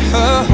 her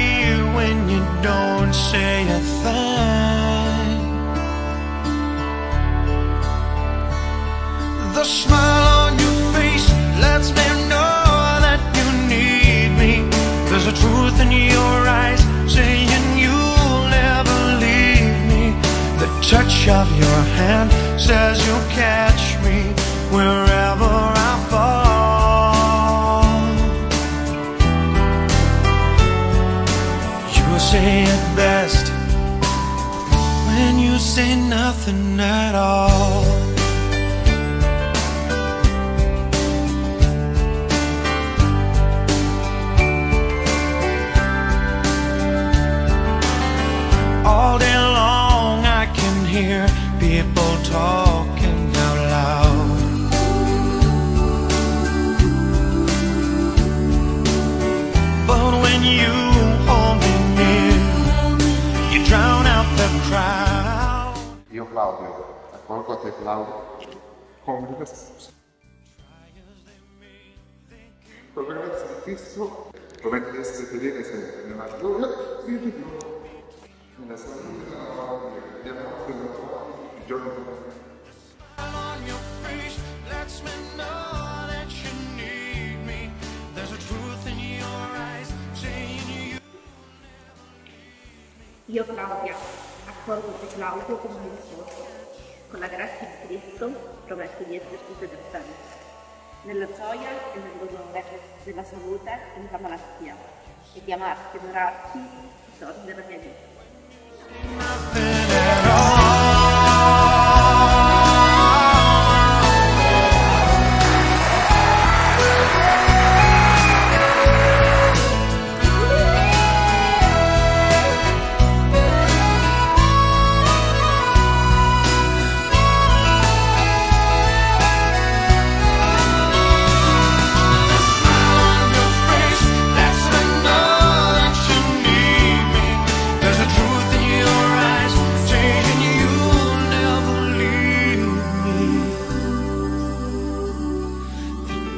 don't say a thing. The smile on your face lets me know that you need me. There's a truth in your eyes saying you'll never leave me. The touch of your hand says you'll catch me wherever I fall. say say nothing at all. All day long I can hear Claudio, accolgo a te Claudio come me stesso. Proverò fisso, prometto di essere fedele sempre nella gioia e di Dio, nella salute della parola di amore il giorno dopo. on your face lets me know that you need me. There's a truth in your eyes saying you. Io Claudia, accolgo te Claudio come mio sposo. Con la grazia di Cristo prometto di esserti fedele sempre. Nella gioia e nel dolore, nella salute e nella malattia. E di amarti e onorarti i giorni della mia vita.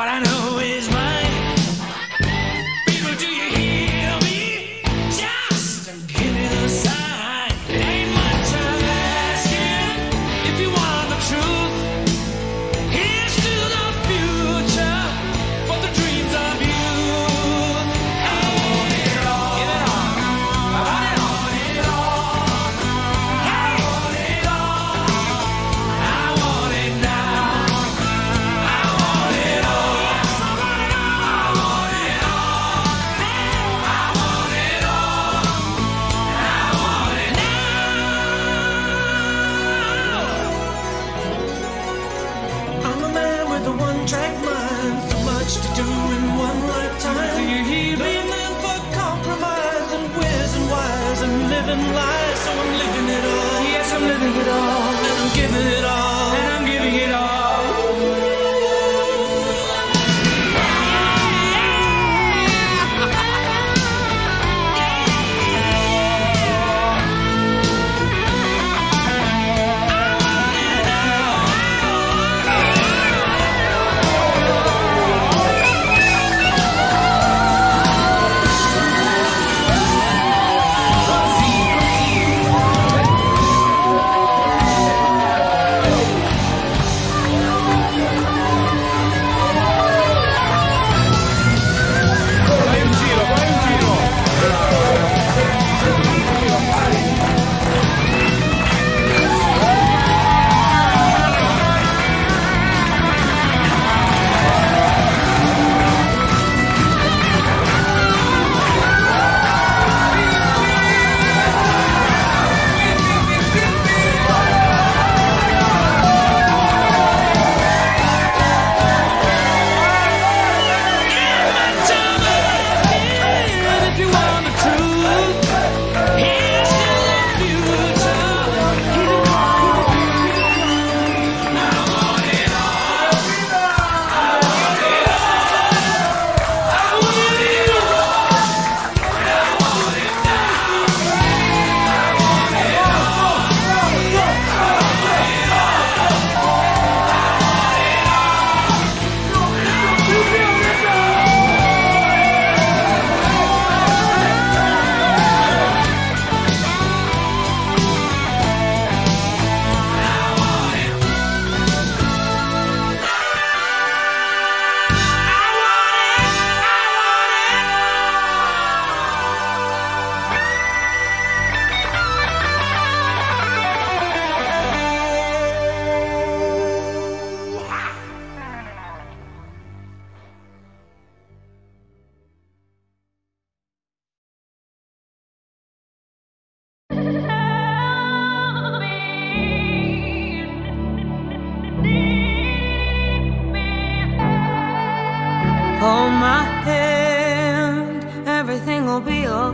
What I know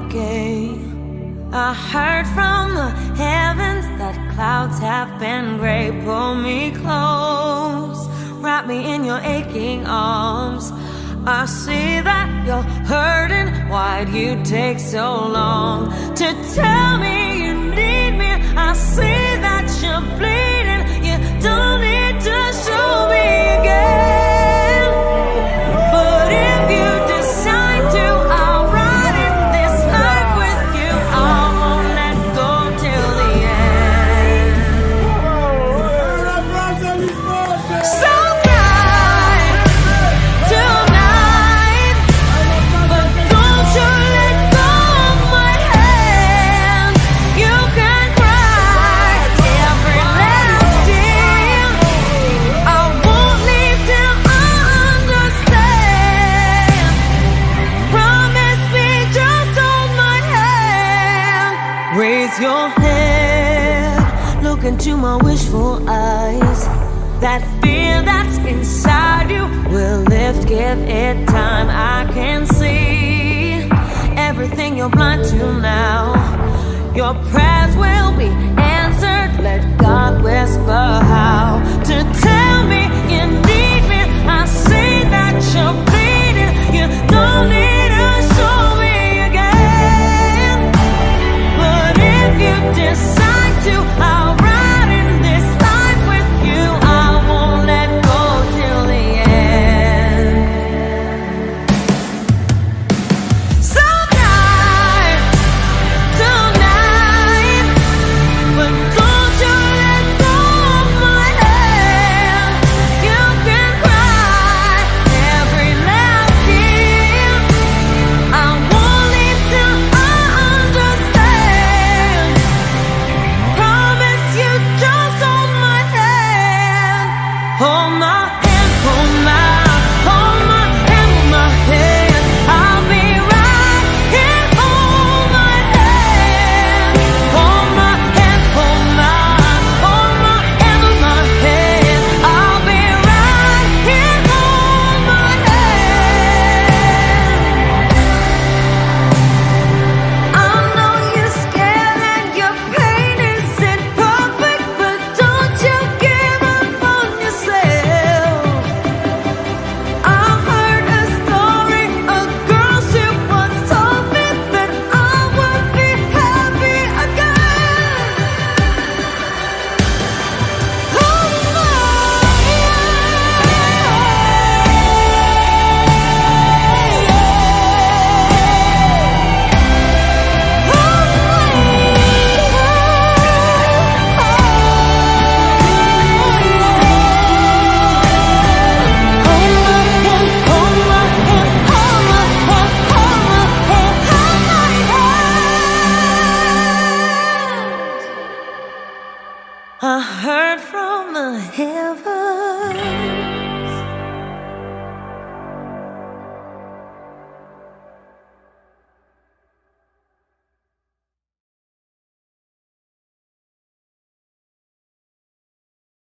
okay. I heard from the heavens that clouds have been gray. Pull me close, wrap me in your aching arms. I see that you're hurting. Why'd you take so long to tell me you need me? I see that you're bleeding. You don't need to show me again. Into my wishful eyes. That fear that's inside you will lift, give it time. I can see everything you're blind to now. Your prayers will be answered. Let God whisper how to tell me you need me. I see that you're bleeding. You don't need